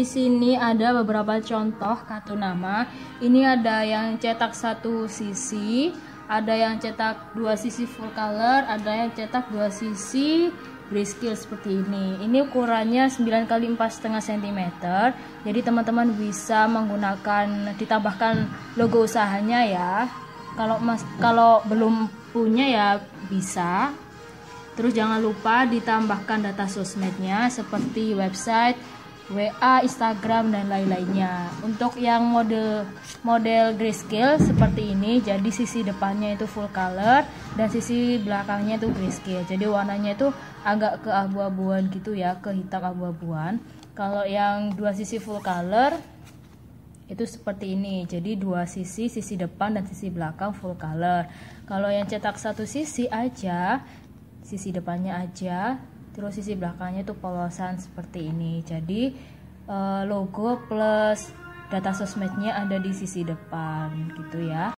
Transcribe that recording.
Di sini ada beberapa contoh kartu nama. Ini ada yang cetak satu sisi, ada yang cetak dua sisi full color, ada yang cetak dua sisi grayscale seperti ini. Ini ukurannya 9 kali 4,5 cm. Jadi teman-teman bisa menggunakan ditambahkan logo usahanya ya. Kalau mas kalau belum punya ya bisa. Terus jangan lupa ditambahkan data sosmednya seperti website, WA, Instagram dan lain-lainnya. Untuk yang model model grayscale seperti ini, jadi sisi depannya itu full color dan sisi belakangnya itu grayscale. Jadi warnanya itu agak ke abu-abuan gitu ya, ke hitam abu-abuan. Kalau yang dua sisi full color itu seperti ini. Jadi dua sisi, sisi depan dan sisi belakang full color. Kalau yang cetak satu sisi aja, sisi depannya aja terus sisi belakangnya itu polosan seperti ini. Jadi uh, logo plus data sosmednya ada di sisi depan gitu ya